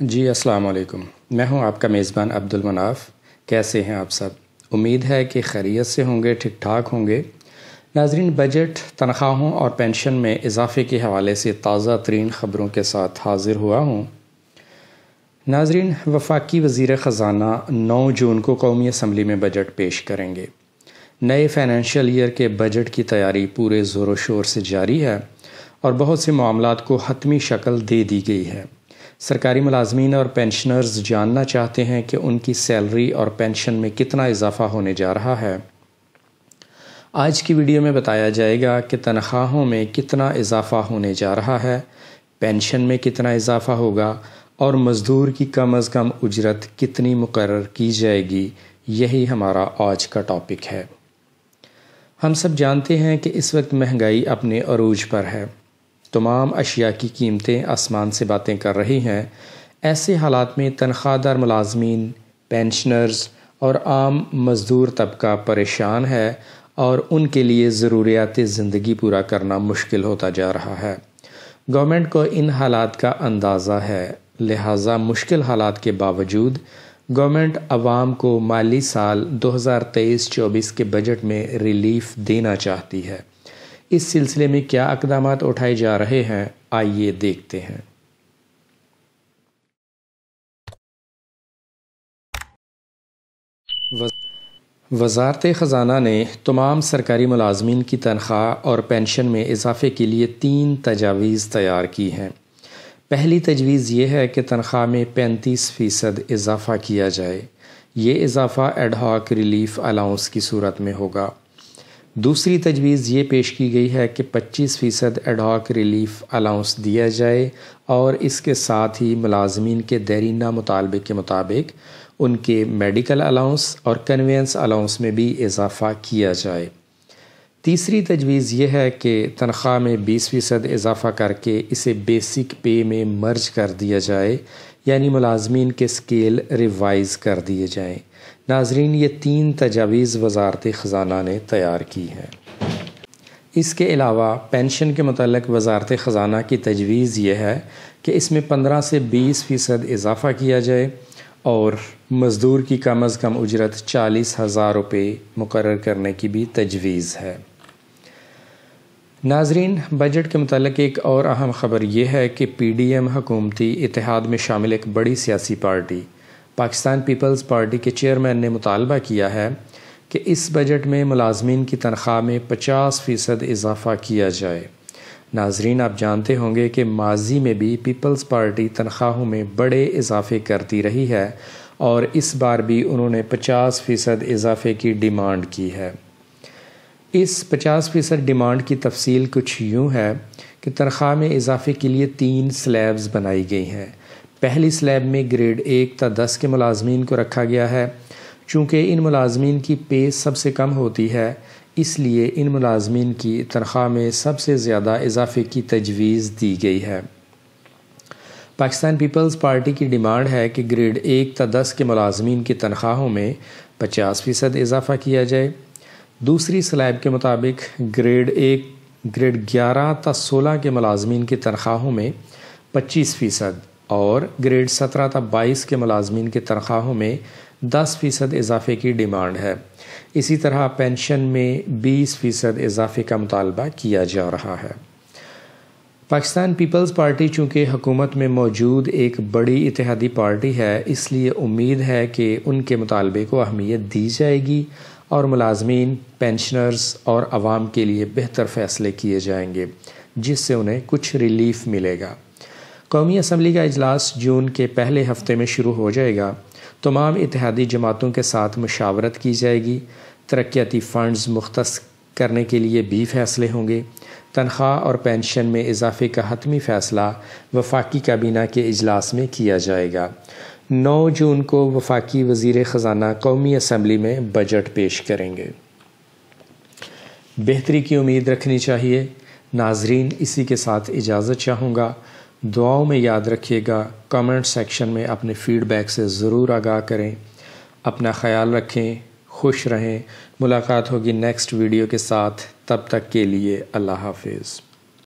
जी, अस्सलाम वालेकुम। मैं हूँ आपका मेज़बान अब्दुल मनाफ। कैसे हैं आप सब? उम्मीद है कि खैरियत से होंगे ठीक ठाक होंगे। नाजरीन, बजट, तनख्वाहों और पेंशन में इजाफे के हवाले से ताज़ा तरीन ख़बरों के साथ हाजिर हुआ हूँ। नाजरीन, वफाकी वज़ी ख़जाना नौ जून को कौमी असम्बली में बजट पेश करेंगे। नए फाइनेंशियल ईयर के बजट की तैयारी पूरे ज़ोर शोर से जारी है और बहुत से मामला को हतमी शक्ल दे दी गई है। सरकारी मुलाजमीन और पेंशनर्स जानना चाहते हैं कि उनकी सैलरी और पेंशन में कितना इजाफा होने जा रहा है। आज की वीडियो में बताया जाएगा कि तनख्वाहों में कितना इजाफा होने जा रहा है पेंशन में कितना इजाफा होगा और मज़दूर की कम अज़ कम उजरत कितनी मुकर की जाएगी, यही हमारा आज का टॉपिक है। हम सब जानते हैं कि इस वक्त महँगाई अपने अरूज पर है। तमाम अशिया की कीमतें आसमान से बातें कर रही हैं। ऐसे हालात में तनख्वाहदार मुलाजमीन, पेंशनर्स और आम मज़दूर तबका परेशान है और उनके लिए ज़रूरियात ज़िंदगी पूरा करना मुश्किल होता जा रहा है। गवर्नमेंट को इन हालात का अंदाज़ा है। लिहाजा मुश्किल हालात के बावजूद गवर्नमेंट आवाम को माली साल 2023-24 के बजट में रिलीफ देना चाहती है। इस सिलसिले में क्या इकदाम उठाए जा रहे हैं, आइए देखते हैं। वजारत ख़जाना ने तमाम सरकारी मुलाजमीन की तनख्वाह और पेंशन में इजाफे के लिए तीन तजावीज़ तैयार की हैं। पहली तजवीज़ ये है कि तनख्वाह में पैंतीस फ़ीसद इजाफ़ा किया जाए। ये इजाफ़ा एडहॉक रिलीफ़ अलाउंस की सूरत में होगा। दूसरी तजवीज़ ये पेश की गई है कि 25 फ़ीसद एडॉक रिलीफ अलाउंस दिया जाए और इसके साथ ही मुलाजमीन के देरीना मुतालबे के मुताबिक उनके मेडिकल अलाउंस और कन्वेंस अलाउंस में भी इजाफ़ा किया जाए। तीसरी तजवीज़ यह है कि तनख्वाह में 20 फ़ीसद इजाफ़ा करके इसे बेसिक पे में मर्ज कर दिया जाए यानी मुलाजमीन के स्केल रिवाइज़ कर दिए जाएँ। नाजरीन, ये तीन तजावीज़ वजारत ख़जाना ने तैयार की हैं। इसके अलावा पेंशन के मतलब वजारत ख़जाना की तजवीज़ यह है कि इसमें पंद्रह से बीस फ़ीसद इजाफ़ा किया जाए और मज़दूर की कम अज़ कम उजरत चालीस हज़ार रुपये मुकर करने की भी तजवीज़ है। नाजरीन बजट के मतलब एक और अहम ख़बर यह है कि पी डी एम हकूमती इतिहाद में शामिल एक बड़ी सियासी पार्टी, पाकिस्तान पीपल्स पार्टी के चेयरमैन ने मुतालबा किया है कि इस बजट में मुलाजमीन की तनख्वाह में पचास फ़ीसद इजाफ़ा किया जाए। नाजरीन, आप जानते होंगे कि माजी में भी पीपल्स पार्टी तनख्वाहों में बड़े इजाफे करती रही है और इस बार भी उन्होंने पचास फ़ीसद इजाफे की डिमांड की है। इस पचास फ़ीसद डिमांड की तफसील कुछ यूँ है कि तनख्वाह में इजाफे के लिए तीन स्लैब्स बनाई गई हैं। पहली स्लैब में ग्रेड एक ता दस के मुलाजमीन को रखा गया है। चूँकि इन मुलाजमीन की पे सबसे कम होती है, इसलिए इन मुलाजमीन की तनख्वाह में सबसे ज़्यादा इजाफे की तजवीज़ दी गई है। पाकिस्तान पीपल्स पार्टी की डिमांड है कि ग्रेड एक ता दस के मुलाजमीन की तनख्वाहों में पचास फ़ीसद इजाफा किया जाए। दूसरी स्लैब के मुताबिक ग्रेड एक, ग्रेड ग्यारह ता सोलह के मुलाजमीन की तनख्वाहों में पच्चीस फ़ीसद और ग्रेड सत्रह तक बाईस के मुलाजमीन की तनख्वाहों में दस फ़ीसद इजाफे की डिमांड है। इसी तरह पेंशन में बीस फ़ीसद इजाफे का मुतालबा किया जा रहा है। पाकिस्तान पीपल्स पार्टी चूँकि हुकूमत में मौजूद एक बड़ी इतिहादी पार्टी है, इसलिए उम्मीद है कि उनके मुतालबे को अहमियत दी जाएगी और मुलाजमीन पेंशनर्स और आवाम के लिए बेहतर फ़ैसले किए जाएँगे, जिससे उन्हें कुछ रिलीफ मिलेगा। कौमी असम्बली का अजलास जून के पहले हफ़्ते में शुरू हो जाएगा। तमाम इतिहादी जमातों के साथ मशावरत की जाएगी। तरक्याती फ़ंड्स मुख्त करने के लिए भी फ़ैसले होंगे। तनख्वाह और पेंशन में इजाफे का हतमी फ़ैसला वफाकी काबीना के अजलास में किया जाएगा। नौ जून को वफाकी वज़ी ख़जाना कौमी असम्बली में बजट पेश करेंगे। बेहतरी की उम्मीद रखनी चाहिए। नाजरीन, इसी के साथ इजाज़त चाहूँगा। दुआओं में याद रखिएगा, कमेंट सेक्शन में अपने फ़ीडबैक से ज़रूर आगाह करें। अपना ख्याल रखें, खुश रहें। मुलाकात होगी नेक्स्ट वीडियो के साथ। तब तक के लिए अल्लाह हाफिज़।